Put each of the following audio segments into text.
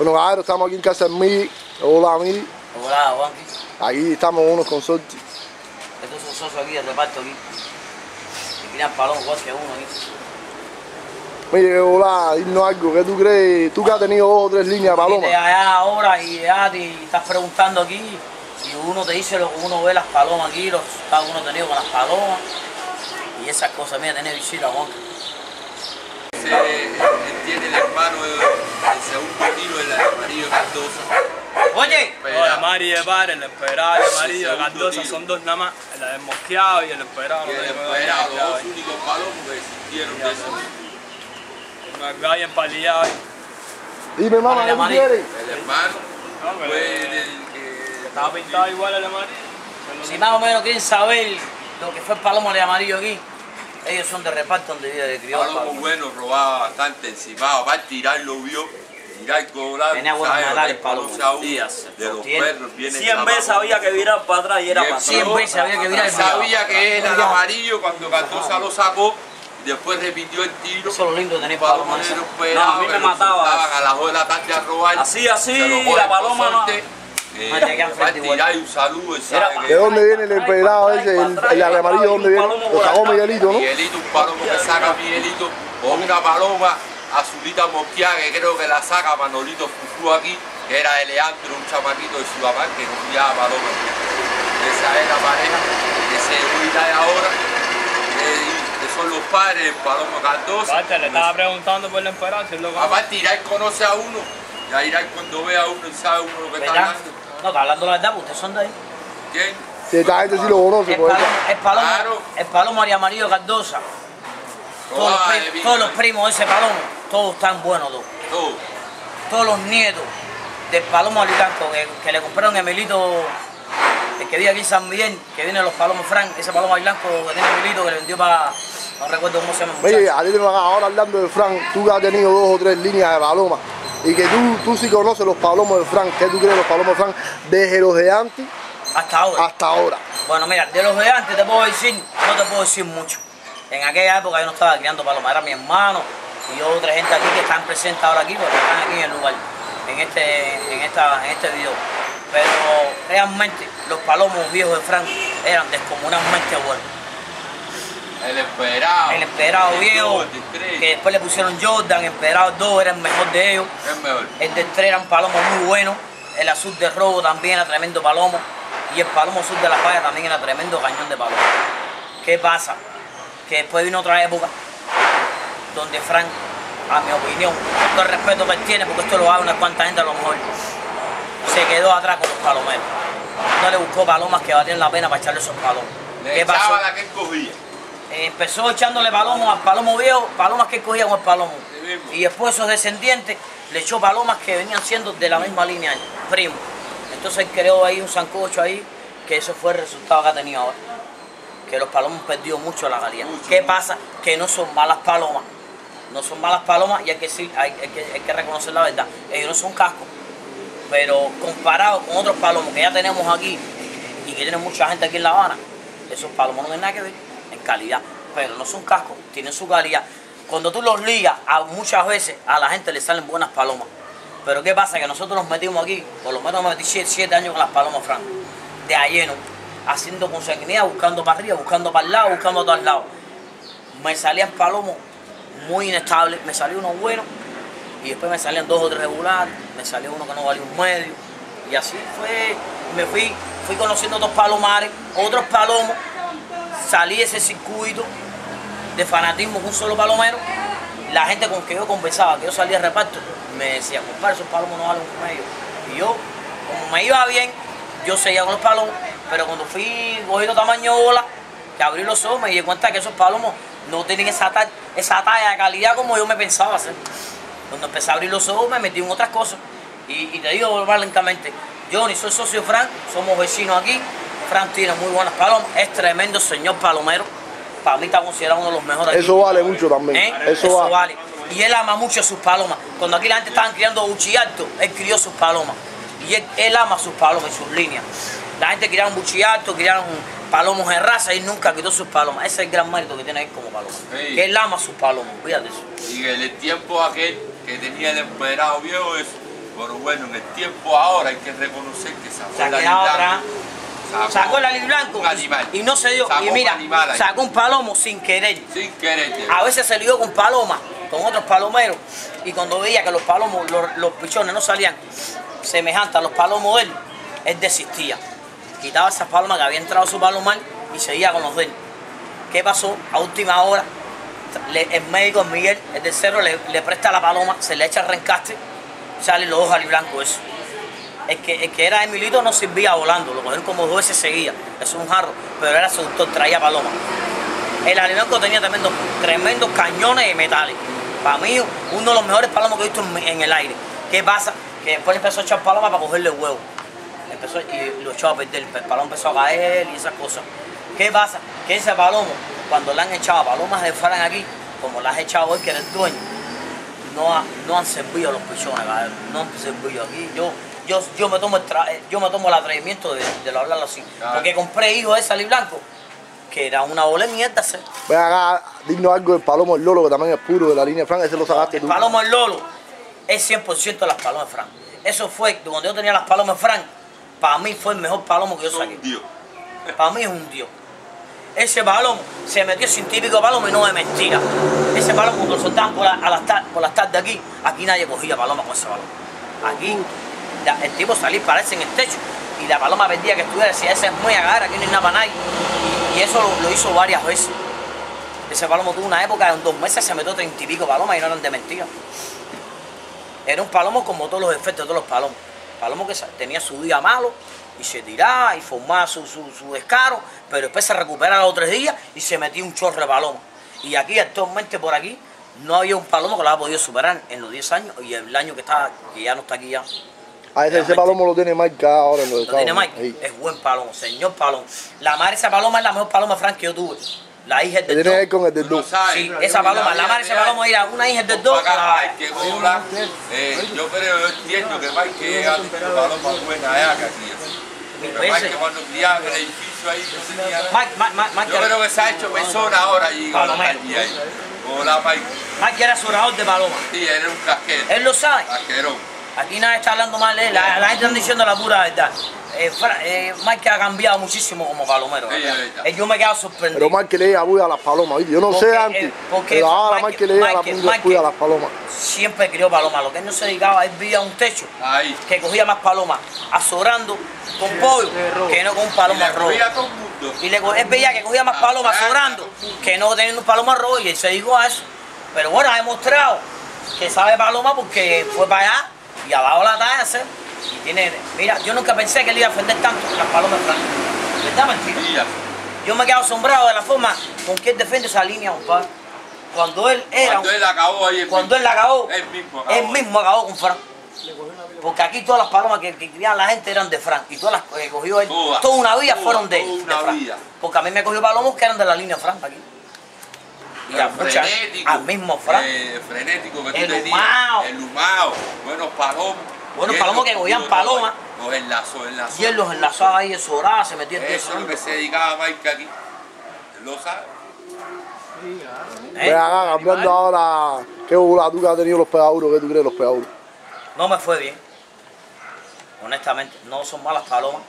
Bueno, caballero, estamos aquí en casa de Mili. Hola, Mili. Hola, Juanqui. Aquí estamos unos consortes. Estos son socios aquí de reparto aquí. Que tiran palón que uno aquí. Mire, hola, dinos algo. ¿Qué tú crees? Tú que has tenido dos o tres líneas de Y de paloma. allá ahora y ya te estás preguntando aquí y uno te dice lo que uno ve las palomas aquí, los cada uno tenido con las palomas y esas cosas. Mira, tener visita, Juanqui. Tiene el hermano del segundo tiro, el amarillo Cardosa. Oye, la Mari de Par, el esperado y el amarillo de segundo Cardosa son dos nada más. La del mosqueado y el esperado. Que no el idea, los dos únicos palomos que existieron de eso. Un argallo empalillado. Dime, mamá, ¿qué quieres? El hermano fue el que... Estaba pintado igual el amarillo. si no- más o menos quieren saber lo que fue el palomo de amarillo aquí, ellos son de reparto donde vive de criado. el Palomo palomo. bueno, robaba bastante encima. Va a tirar, lo vio. Tirar cobrar. Tenía buenos Él Palomo. Díaz. De los Tiene. perros, viene 100 veces había que virar para atrás y era para atrás. Cien veces había que virar el Sabía que era el amarillo cuando Cardosa lo sacó. Después repitió el tiro. Eso es lo lindo de tener Paloma palomas. No, a mí me mataba. soltaban a las 2 de la tarde a robar. Así, así, la paloma no- eh, un saludo. ¿De que dónde viene el empedrado ese? El, el atrás, amarillo, ¿dónde un viene? palomo Lo sacó. Miguelito, ¿no? Miguelito, un palomo que saca Miguelito con una paloma azulita mosqueada que creo que la saca Manolito Fufu aquí, que era Eleandro, un chamaquito de Sudamar que no criaba paloma. Esa es la pareja que se de ahora, que, que son los padres del palomo Cardosa. Aparte, le estaba preguntando por el emperador si es lo que. Aparte, Irak conoce a uno, ya Irak cuando ve a uno y sabe uno lo que está hablando. No, está hablando la verdad, porque ustedes son de ahí. ¿Quién? Si esta gente sí lo conoce, El pues. palomo, el palomo, Claro. el palomo de amarillo Cardosa. Todos los, primos de ese palomo, todos están buenos, todos. Todo. Todos los nietos del palomo alicanco que, que le compraron a Emilito, el que vive aquí en San Miguel, que viene de los palomos Frank, ese palomo blanco que tiene Emilito que le vendió para. No recuerdo cómo se llama. el Oye, muchacho. a ti te van a- ahora hablando de Frank, tú que has tenido dos o tres líneas de paloma y que tú, tú sí conoces los palomos de Frank, ¿qué tú crees de los palomos de Frank desde los de antes Hasta ahora. hasta ahora? Bueno, mira, de los de antes te puedo decir, no te puedo decir mucho. En aquella época yo no estaba criando palomas, era mi hermano y otra gente aquí que están presentes ahora aquí, porque están aquí en el lugar, en este, en esta, en este video. Pero realmente los palomos viejos de Frank eran descomunalmente buenos. El esperado. El Emperado viejo, El que después le pusieron Jordan, Emperado 2 era el mejor de ellos. Es mejor. El de tres era un palomo muy bueno. El azul de robo también era tremendo palomo. Y el palomo azul de la falla también era tremendo cañón de palomo. ¿Qué pasa? Que después vino otra época donde Frank, a mi opinión, con todo el respeto que él tiene, porque esto lo hace una cuanta gente a lo mejor, se quedó atrás con los palomeros. No le buscó palomas que valían la pena para echarle esos palomos. Le ¿Qué pasó? la que cogía. Eh, empezó echándole palomos al palomo viejo, palomas que él cogía con el palomo. Y después esos descendientes le echó palomas que venían siendo de la misma línea, primo. Entonces él creó ahí un sancocho ahí, que eso fue el resultado que ha tenido ahora. Que los palomos perdido mucho la calidad. Mucho, ¿Qué pasa? Que no son malas palomas. No son malas palomas y hay que, decir, hay, hay que, hay que reconocer la verdad. Ellos no son cascos. Pero comparado con otros palomos que ya tenemos aquí y que tienen mucha gente aquí en La Habana, esos palomos no tienen nada que ver calidad. Pero no son cascos, tienen su calidad. Cuando tú los ligas, muchas veces a la gente le salen buenas palomas. Pero ¿qué pasa? Que nosotros nos metimos aquí, por lo menos me metí 7 años con las palomas, Frank, de a lleno, haciendo consanguinidad, buscando para arriba, buscando para el lado, buscando a todos lados. Me salían palomos muy inestables, me salió uno bueno y después me salían dos o tres regulares, me salió uno que no valía un medio. Y así fue, me fui, fui conociendo otros palomares, otros palomos, salí ese circuito de fanatismo con un solo palomero. La gente con que yo conversaba, que yo salía de reparto, me decía, compadre, esos palomos no valen un medio. Y yo, como me iba bien, yo seguía con los palomos, pero cuando fui cogiendo tamaño bola, que abrí los ojos, me di cuenta que esos palomos no tienen esa, ta- esa talla de calidad como yo me pensaba hacer. Cuando empecé a abrir los ojos me metí en otras cosas. Y, te digo yo ni soy socio Frank, somos vecinos aquí. Frank tiene muy buenas palomas, es tremendo señor palomero. Para mí está considerado uno de los mejores. aquí. Eso vale mucho también. ¿Eh? Eso, Eso, vale. vale. Y él ama mucho sus palomas. Cuando aquí la gente estaba criando buchillarto, él crió sus palomas. Y él, él ama sus palomas y sus líneas. La gente criaron buchillarto, criaron palomos de raza y él nunca quitó sus palomas. Ese es el gran mérito que tiene él como paloma. Sí. Que él ama sus palomas, fíjate eso. Y en el tiempo aquel que tenía el empedrado viejo, eso, Pero bueno, en el tiempo ahora hay que reconocer que sacó Se ha quedado atrás. Sacó el ali blanco un animal. y no se dio. Y mira, animal sacó un palomo sin querer. Sin querer. A veces se lió con palomas, con otros palomeros, y cuando veía que los palomos, los, los pichones no salían semejantes a los palomos de él, él desistía. Quitaba esas palomas que había entrado su palomar y seguía con los de él. ¿Qué pasó? A última hora, le- el médico Miguel, el del cerro, le, le presta la paloma, se le echa el rencaste, salen los dos ali blancos eso. El que, el que era Emilito no servía volando, lo cogieron como dos veces seguía, es un jarro, pero era seductor, traía paloma. El alimento tenía tremendos, tremendos cañones de metales. Para mí, uno de los mejores palomos que he visto en, el aire. ¿Qué pasa? Que después empezó a echar paloma para cogerle huevo. Empezó, y lo echó a perder, el paloma empezó a caer y esas cosas. ¿Qué pasa? Que ese palomo, cuando le han echado palomas de Fran aquí, como las has echado hoy, que era el dueño, no, no han servido los pichones, no han servido aquí. Yo, yo, yo, me tomo el tra- eh, yo me tomo el atrevimiento de, de lo hablarlo así. Claro. Porque compré hijo de Salí Blanco, que era una bola de mierda. se- Ven acá, digno algo del palomo el Lolo, que también es puro de la línea franca, ese lo sacaste El tú. palomo del Lolo es 100% de las palomas de Fran. Eso fue, cuando yo tenía las palomas de Fran, para mí fue el mejor palomo que yo saqué. Un Dios. Para mí es un dios. Ese palomo se metió sin típico palomo y no de mentira. Ese palomo cuando lo soltaban por, la- a las por las tardes aquí, aquí nadie cogía paloma con ese palomo. Aquí el tipo salía parece en el techo y la paloma vendía que estuviera, decía, ese es muy agarra, aquí no hay nada para nadie. Y, eso lo, hizo varias veces. Ese palomo tuvo una época, en dos meses se metió treinta y pico palomas y no eran de mentira. Era un palomo como todos los efectos de todos los palomos. Palomo que tenía su día malo y se tiraba y formaba su, su, su descaro, pero después se recupera a los tres días y se metía un chorro de palomo. Y aquí actualmente por aquí no había un palomo que lo haya podido superar en los 10 años y el año que está, que ya no está aquí ya. A ese, ese palomo lo tiene Mike acá ahora en los Lo tiene. Mike. Sí. Es buen palomo, señor palomo. La madre de esa paloma es la mejor paloma Frank que yo tuve. La hija del tiene con el del dos. Sí, esa paloma, la madre de esa paloma era una hija del dos. Que. Eh, yo creo, yo entiendo que Mike que ha tenido paloma buena allá que aquí. Mike cuando criaba en el edificio ahí no tenía nada. Mike, Mike, Mike, Mike Yo creo que se ha hecho persona ahora allí Palomero. Hola Mike. Mike era surador de paloma. Sí, era un casquero. Él lo sabe. Casquerón. Aquí nadie está hablando mal de él. La, la gente está diciendo la pura verdad. Eh, eh, Mike ha cambiado muchísimo como palomero. Sí. Eh, yo me he quedado Pero sorprendido. Mike que le bulla a las palomas. Yo no Porque, sé eh, antes, porque pero ahora Mike- le a la Mike- bulla Mike- a las palomas. Siempre crió palomas. Lo que él no se dedicaba, él vivía un techo Ahí. que cogía más palomas azorando con pollo que no con un Y paloma le rojo. cogía a todo el mundo. Y le, él veía que cogía más palomas ah, sobrando ah, que no teniendo un paloma rojo y él se dedicó a eso. Pero bueno, ha demostrado que sabe paloma porque fue para allá y ha dado la talla hacer. Y tiene, mira, yo nunca pensé que él iba a defender tanto las palomas francas. ¿Verdad, mentira? Yo me he quedado asombrado de la forma con que él defiende esa línea, compadre. Cuando él era, Cuando él acabó ahí. cuando él la acabó, Él mismo acabó. él mismo acabó con Fran. Porque aquí todas las palomas que, que criaban la gente eran de Fran. Y todas las que cogió él, Todas, toda una vida todas, fueron de, toda de Fran. vida. Porque a mí me cogió palomos que eran de la línea Fran aquí. Y a El muchas, frenético, al mismo Fran. eh, frenético que tú El tenías. humao. El humao. Buenos palomos. Buenos Y él palomos los que cogían paloma. todo, Los enlazó, enlazó. y él los enlazaba ahí en su hora, se metía en Eso es lo que se dedicaba Mike aquí. Él lo sabe. ¿Eh? Ven acá, cambiando ahora, ¿qué bola tú que has tenido los pegaduros? ¿Qué tú crees los pegaduros? No me fue bien. Honestamente, no son malas palomas.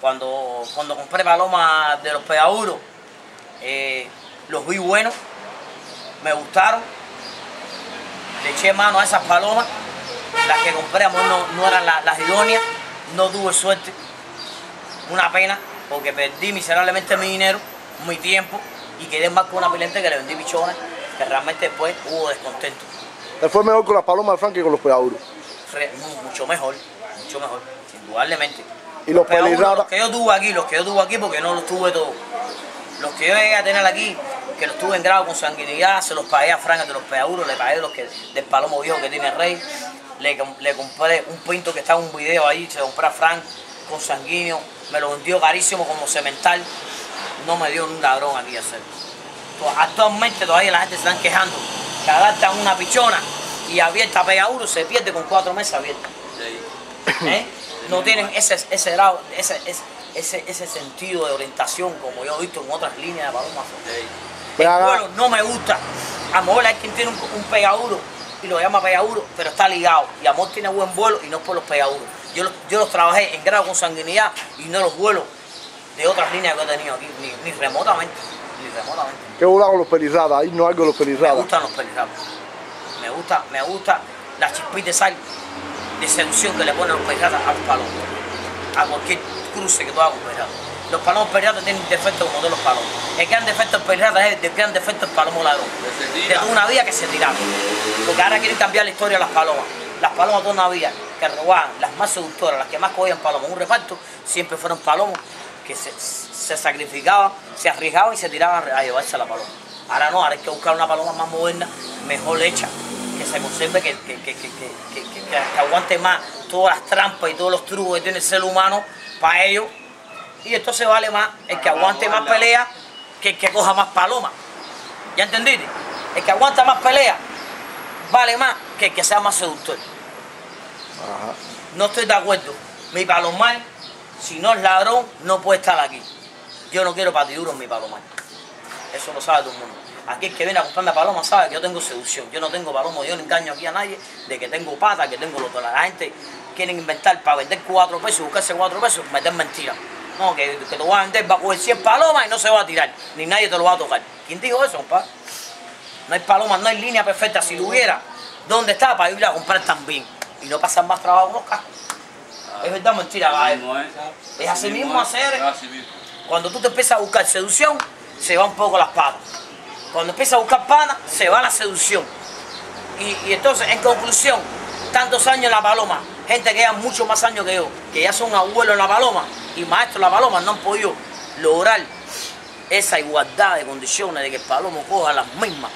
Cuando, cuando compré palomas de los pegaduros, eh, los vi buenos, me gustaron. Le eché mano a esas palomas. Las que compré amor, no, no eran la- las idóneas. No tuve suerte. Una pena, porque perdí miserablemente mi dinero, mi tiempo, y quedé más con una pilente que le vendí bichones, que realmente después hubo descontento. Te fue mejor con las palomas de Frank que con los mu- mucho mejor, mucho mejor, indudablemente. Y los pelirratas. los que yo tuve aquí, los que yo tuve aquí, porque no los tuve todos. Los que yo llegué a tener aquí, que los tuve en grado con sanguinidad, se los pagué a Frank de los peaduros, le pagué los que, del palomo viejo que tiene el rey. Le, com- le compré un pinto que está en un video ahí, se lo compré a Frank con sanguíneo, me lo vendió carísimo como cemental. No me dio un ladrón aquí a hacer. To- Actualmente todavía la gente se están quejando que adaptan una pichona y abierta a pegaduro se pierde con cuatro meses abierta. ¿eh? No tienen ese, ese grado, ese, ese, ese, ese sentido de orientación como yo he visto en otras líneas de palomas. El acá. vuelo no me gusta. A lo mejor hay quien tiene un, un pegaduro y lo llama pegaduro, pero está ligado. Y amor tiene buen vuelo y no por los pegaduros. Yo, los- yo los trabajé en grado con sanguinidad y no los vuelos de otras líneas que he tenido aquí, ni, ni remotamente. Ni remotamente. ¿Qué bola con los pelizratas? Ahí no algo de los Me pelizratas. gustan los pelirratos. Me gusta, me gusta la chispita de sal de seducción que le ponen los pelirratas a los palomos. A cualquier cruce que tú hagas con pelirratos. Los palomos pelirratas tienen defectos como todos los palomos. El gran defecto del pelirrata es el gran defecto del palomo ladrón. Que toda una vida que se tiraron. Porque ahora quieren cambiar la historia de las palomas. Las palomas de toda una vida que robaban, las más seductoras, las que más cogían palomas en un reparto, siempre fueron palomos que se, se sacrificaban, se arriesgaban y se tiraban a llevarse a la paloma. Ahora no, ahora hay que buscar una paloma más moderna, mejor hecha, que se conserve, que, que, que, que, que- que- que- que aguante más todas las trampas y todos los trucos que tiene el ser humano para ellos. Y entonces vale más el que aguante más pelea que el que coja más palomas. ¿Ya entendiste? El que aguanta más pelea vale más que el que sea más seductor. Ajá. No estoy de acuerdo. Mi palomar, si no es ladrón, no puede estar aquí. Yo no quiero patiduros en mi palomar. Eso lo sabe todo el mundo. Aquí el que viene a comprarme paloma sabe que yo tengo seducción. Yo no tengo palomo, yo no engaño aquí a nadie de que tengo pata, que tengo los dólares. La gente quiere inventar para vender cuatro pesos, buscarse cuatro pesos, meter mentiras. No, que, que te voy a vender, va a coger 100 palomas y no se va a tirar. Ni nadie te lo va a tocar. ¿Quién dijo eso, compadre? No hay palomas, no hay línea perfecta. Si lo hubiera, ¿dónde está? Para ir a comprar también. Y no pasar más trabajo con los cascos. Es verdad, mentira, va. Es así mismo hacer. Es así mismo. Cuando tú te empiezas a buscar seducción, se va un poco las patas. Cuando empiezas a buscar pana, se va la seducción. Y, y entonces, en conclusión, tantos años en la paloma, gente que lleva muchos más años que yo, que ya son abuelos en la paloma y maestros en la paloma, no han podido lograr esa igualdad de condiciones de que el palomo coja las mismas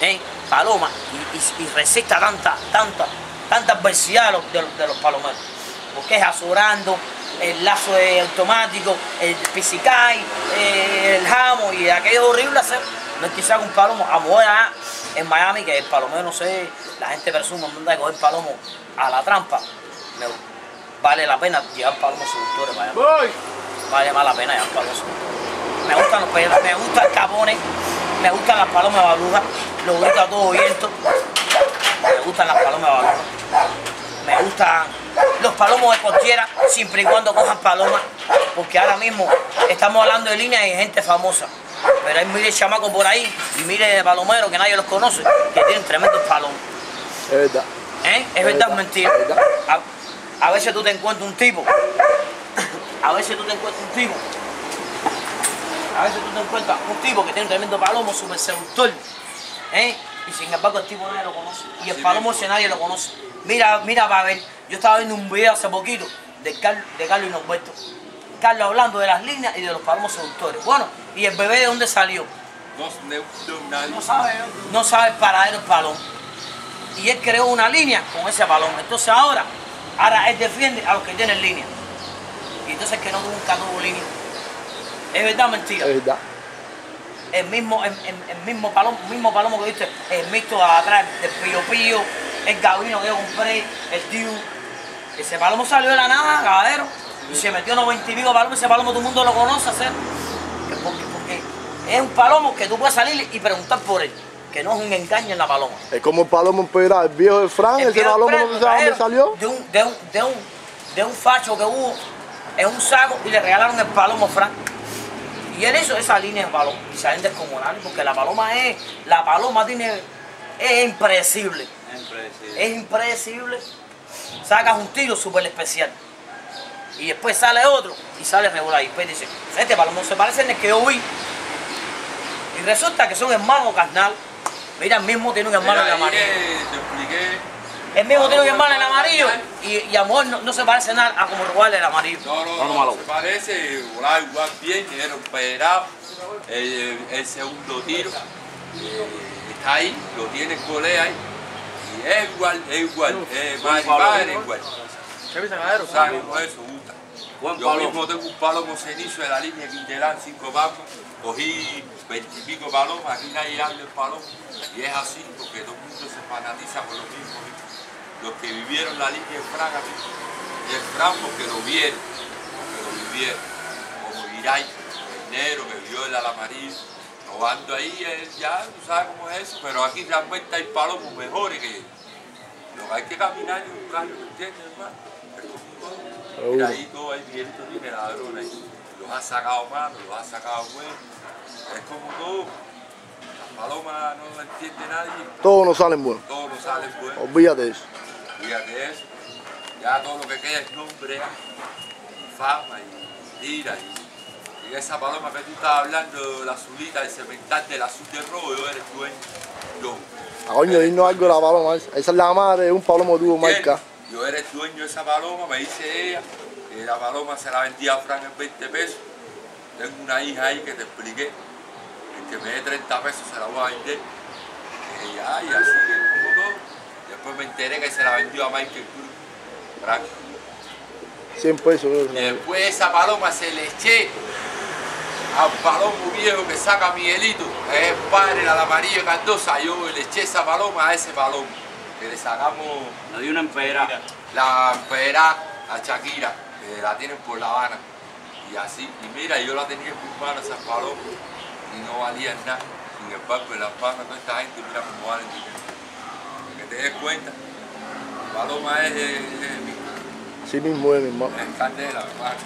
¿eh? palomas y, y- resista tanta, tanta, tanta adversidad de los, de los- de los palomeros. Porque es azorando, el lazo de automático, el pisicay, eh, el jamo y aquello horrible hacer. No es quizás un palomo, a allá en Miami, que el palomero, no sé, la gente presume manda de coger palomo a la trampa. Me- vale la pena llevar palomos seductores para allá. Voy. Vale más la pena llevar palomos seductores. Me gustan los pelos, me gusta el capone, me gustan las palomas balujas, los gritos a todo viento. Me gustan las palomas balujas. Me gustan los palomos de cualquiera, siempre y cuando cojan palomas, porque ahora mismo estamos hablando de líneas y gente famosa. Pero hay miles de chamacos por ahí y miles de palomeros que nadie los conoce, que tienen tremendos palomos. Es verdad. ¿Eh? ¿Es verdad o mentira? Es verdad. A, a veces tú te encuentras un tipo, a veces tú te encuentras un tipo, a veces tú te encuentras un tipo que tiene un tremendo palomo, súper seductor, ¿eh? Y sin embargo el tipo nadie lo conoce. Y el palomo ese nadie lo conoce. Mira, mira para ver, yo estaba viendo un video hace poquito de, Car- de Carlos y Norberto. Carlos hablando de las líneas y de los palomos seductores. Bueno, ¿y el bebé de dónde salió? No sabe, no sabe el paradero del palón. Y él creó una línea con ese balón. Entonces ahora, ahora él defiende a los que tienen línea. Y entonces el que no nunca tuvo línea. Es verdad o mentira. Es verdad. El mismo, el, el- el mismo palomo, mismo palomo que viste, el mixto atrás del Pío Pío, el gabino que yo compré, el Diu. Ese palomo salió de la nada, caballero. Y se metió 90 y pico palomos. Ese palomo todo el mundo lo conoce hacer. Porque es un palomo que tú puedes salir y preguntar por él. Que no es un engaño en la paloma. Es como el palomo empedrado, el viejo de Fran, El ese palomo Fran no se sabe dónde salió. De un, de, un, de, un, de un facho que hubo en un saco y le regalaron el palomo Frank. Y él hizo esa línea de paloma. Y salen descomunales porque la paloma es. La paloma tiene. Es impredecible. Es impredecible. Sacas un tiro súper especial. Y después sale otro y sale regular. Y después dice, este palomo se parece en el que yo vi. Resulta que son hermanos carnal. Mira, el mismo tiene un hermano en expliqué. El mismo tiene un hermano en amarillo y, y amor no, no se parece nada a como robarle el amarillo. No, no, no, se parece, volaba igual bien, era un pederado. El, el segundo tiro eh, está ahí, lo tiene el colea ahí. Y es igual, es igual, es madre igual. ¿Sabes cómo eso Yo mismo tengo un palomo cenizo de la línea Quintelán, cinco pavos. Cogí veintipico palomas, aquí nadie habla el palomo. Y es así, porque todo el mundo se fanatiza por lo mismo. Los que vivieron la línea aquí, y el Fran porque lo vieron, porque lo vivieron. Como Iray, el negro que vio el amarillo, robando ahí, ya tú sabes cómo es eso, pero aquí realmente hay palomos mejores que lo que hay que caminar y buscarlo, ¿me entiendes, hermano? Seguro. Mira ahí todo, ahí Miguelito tiene ladrones ahí. Los ha sacado malos, los ha sacado buenos. Es como todo. Las palomas no lo entiende nadie, Todos no salen buenos. todos no salen buenos. Olvídate de eso. Fíjate eso. Ya todo lo que queda es nombre, y fama y tira. Y, y esa paloma que tú estabas hablando, la azulita, el cemental del azul de rojo, yo eres dueño. Yo. A coño, dinos algo de la paloma. esa. Es la madre de un palomo tuvo marca. Yo eres dueño de esa paloma, me dice ella, que la paloma se la vendía a Frank en 20 pesos. Tengo una hija ahí que te expliqué, el que me dé 30 pesos se la voy a vender. Y ya, y así que como todo. Después me enteré que se la vendió a Michael Cruz. Frank. 100 pesos. que Y la- después esa paloma se le eché al palomo viejo que saca Miguelito, que es el padre del amarillo de Cardosa. Yo le eché esa paloma a ese palomo, que le sacamos Le di una empera. la pera a Shakira, que la tienen por La Habana. Y así, y mira, yo la tenía en mis manos esas palomas y no valían nada. Sin embargo, en las manos de toda esta gente, mira cómo valen dinero. Que te des cuenta, paloma es, es, es mi Sí mismo es, mi hermano. es candela, hermano.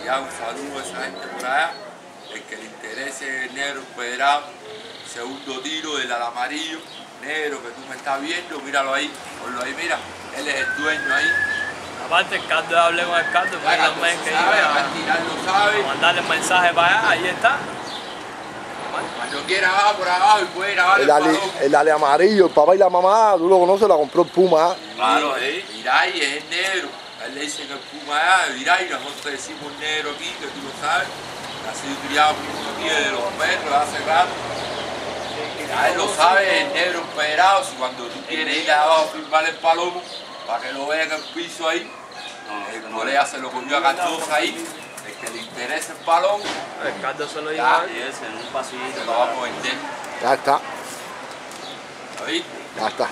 Y ya un saludo a esa gente por allá. El que le interese el negro federado, segundo tiro del al amarillo, negro que tú me estás viendo, míralo ahí, ponlo ahí, mira, él es el dueño ahí. Aparte, el caldo, hablé con el caldo, también tú que sabes, iba a tirar lo sabe. a mandarle el mensaje para allá, ahí está. Cuando quiera baja por abajo y puede grabar el El ale, balón. el ale amarillo, el papá y la mamá, tú lo conoces, la compró el Puma. ¿ah? Claro, sí. Mirai es el negro. A él le dicen el puma allá, Mirai, nosotros decimos negro aquí, que tú lo sabes. Ha sido criado por aquí de los perros hace rato. Él lo sabe, el negro empedrado, si cuando tú quieres ir abajo a firmar el palomo, para que lo vean en el piso ahí, el colega se lo comió a Cardosa ahí, el que le interesa el palomo, El caldo se lo dijo en un se pasillito. lo vamos a vender. Ya está, ¿Oíste? ya está.